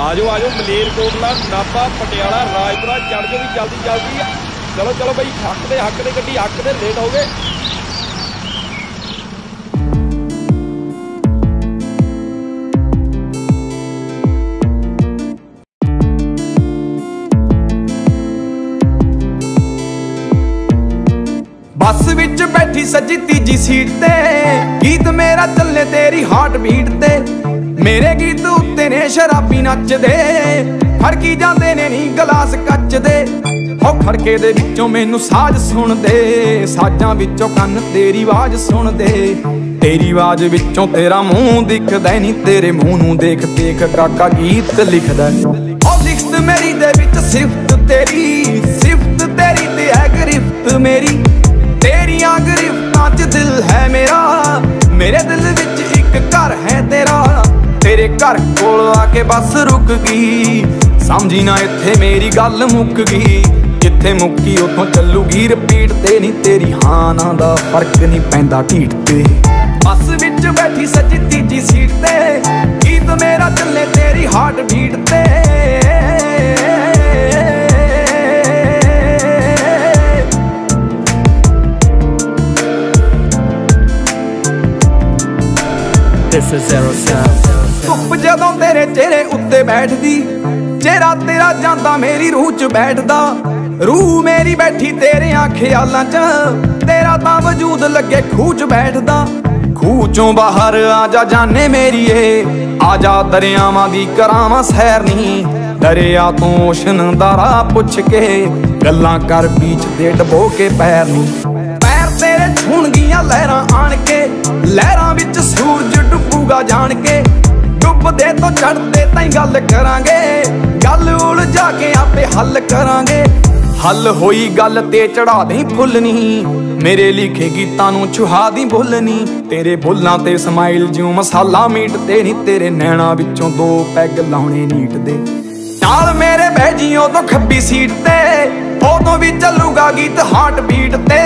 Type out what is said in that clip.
ਆਜੋ ਆਜੋ, ਮਲੇਰਕੋਟਲਾ, ਨਾਭਾ, ਪਟਿਆਲਾ, ਰਾਜਪੁਰਾ ਚੜ ਜੋ ਵੀ ਜਲਦੀ ਜਲਦੀ। ਚਲੋ ਚਲੋ ਬਈ, ਹੱਕ ਦੇ ਹੱਕ ਦੇ ਗੱਡੀ, ਹੱਕ ਦੇ ਲੇਟ ਹੋ ਗਏ ਬੱਸ ਵਿੱਚ ਬੈਠੀ ਸੱਜੀ ਤੀਜੀ ਸੀਟ ਤੇ। ਗੀਤ ਮੇਰਾ ਚੱਲੇ ਤੇਰੀ ਹਾਰਟ ਬੀਟ ਤੇ। ਮੇਰੇ ਗੀਤ ਉੱਤੇ ਨੇ ਸ਼ਰਾਬੀ ਨੱਚਦੇ ਖੜਕੀ ਜਾਂਦੇ ਨੇ ਨੀ ਗਲਾਸ ਕੱਚ ਦੇ ਹੋ ਖੜਕੇ ਦੇ ਵਿੱਚੋਂ ਮੈਨੂੰ ਸਾਜ਼ ਸੁਣਦੇ, ਸਾਜ਼ਾਂ ਵਿੱਚੋਂ ਕੰਨ ਤੇਰੀ ਆਵਾਜ਼ ਸੁਣਦੇ। ਤੇਰੀ ਆਵਾਜ਼ ਵਿੱਚੋਂ ਤੇਰਾ ਮੂੰਹ ਦਿਖਦਾ ਨਹੀਂ ਤੇਰੇ ਮੂੰਹ ਨੂੰ ਦੇਖ ਦੇਖ ਕਾਕਾ ਗੀਤ ਲਿਖਦਾ। ਉਹ ਲਿਖਤ ਮੇਰੀ ਦੇ ਵਿੱਚ ਸਿਫਤ ਤੇਰੀ ਸਿਫਤ ਤੇਰੀ ਤੇ ਹੈ ਗ੍ਰਿਫਤ ਮੇਰੀ। ਤੇਰੀਆਂ ਗ੍ਰਿਫਤਾਂ 'ਚ ਦਿਲ ਹੈ ਮੇਰਾ ਘਰ ਕੋਲ ਆ ਕੇ ਬੱਸ ਰੁਕ ਗਈ। ਸਮਝੀ ਨਾ ਇੱਥੇ ਮੇਰੀ ਗੱਲ ਮੁੱਕ ਗਈ। ਜਿੱਥੇ ਮੁੱਕੀ ਉੱਥੋਂ ਚੱਲੂਗੀ ਰਿਪੀਟ ਤੇ ਨਹੀਂ ਤੇਰੀ ਹਾਂ ਨਾ ਦਾ ਫ਼ਰਕ ਨਹੀਂ ਪੈਂਦਾ ਢੀਟ ਤੇ। ਬੱਸ ਵਿੱਚ ਬੈਠੀ ਸੱਜੀ ਤੀਜੀ ਸੀਟ ਤੇ। ਗੀਤ ਮੇਰਾ ਚੱਲੇ ਤੇਰੀ ਹਾਰਟ ਬੀਟ ਤੇ। This is Zero Sound. ਧੁੱਪ ਜਦੋਂ ਤੇਰੇ ਚਿਹਰੇ ਉੱਤੇ ਬੈਠਦੀ, ਚਿਹਰਾ ਤੇਰਾ ਜਾਂਦਾ ਮੇਰੀ ਰੂਹ 'ਚ ਬੈਠਦਾ। ਰੂਹ ਮੇਰੀ ਬੈਠੀ ਤੇਰਿਆਂ ਖਿਆਲਾਂ 'ਚ, ਤੇਰਾ ਤਾਂ ਵਜੂਦ ਲੱਗੇ ਖੂਹ 'ਚ ਬੈਠਦਾ। ਖੂਹ 'ਚੋਂ ਬਾਹਰ ਆ ਜਾ ਜਾਨੇ ਮੇਰੀਏ ਆ ਜਾ ਦਰਿਆਵਾਂ ਦੀ ਕਰਾਵਾਂ ਸੈਰ ਨਹੀਂ ਦਰਿਆ ਤੋਂ ਓਸ਼ਨ ਦਾ ਰਾਹ ਪੁੱਛ ਕੇ ਗੱਲਾਂ ਕਰ ਬੀਚ ਦੇ ਡਬੋ ਕੇ ਪੈਰ ਨੂੰ। ਪੈਰ ਤੇਰੇ ਛੂਣ ਗਈਆਂ ਲਹਿਰਾਂ ਆਣ ਕੇ, ਲਹਿਰਾਂ ਵਿੱਚ ਸੂਰਜ ਡੁੱਬੂਗਾ ਜਾਣ ਕੇ। ਡੁੱਬਦੇ ਤੋਂ ਚੜਦੇ ਤਾਈਂ ਗੱਲ ਕਰਾਂਗੇ। ਗੱਲ ਉਲਝਾ ਕੇ ਆਪੇ ਹੱਲ ਕਰਾਂਗੇ। ਹੱਲ ਹੋਈ ਗੱਲ ਤੇ ਚੜਾ ਦੇ ਫੁੱਲ ਨਹੀਂ ਮੇਰੇ ਲਿਖੇ ਗੀਤਾਂ ਨੂੰ ਛੁਹਾ ਦੀ ਬੁੱਲ ਨਹੀਂ ਤੇਰੇ ਬੁੱਲਾਂ ਤੇ ਸਮਾਈਲ ਜਿਉਂ ਮਸਾਲਾ ਮੀਟ ਤੇ ਨਹੀਂ ਤੇਰੇ ਨੈਣਾ ਵਿੱਚੋਂ ਦੋ ਪੈਗ ਲਾਉਣੇ ਨੀਟ ਦੇ ਨਾਲ ਮੇਰੇ ਬਹਿ ਜੀ ਉਦੋਂ ਖੱਬੀ ਸੀਟ ਤੇ ਉਦੋਂ ਵੀ ਚੱਲੂਗਾ ਗੀਤ ਹਾਰਟ ਬੀਟ ਤੇ।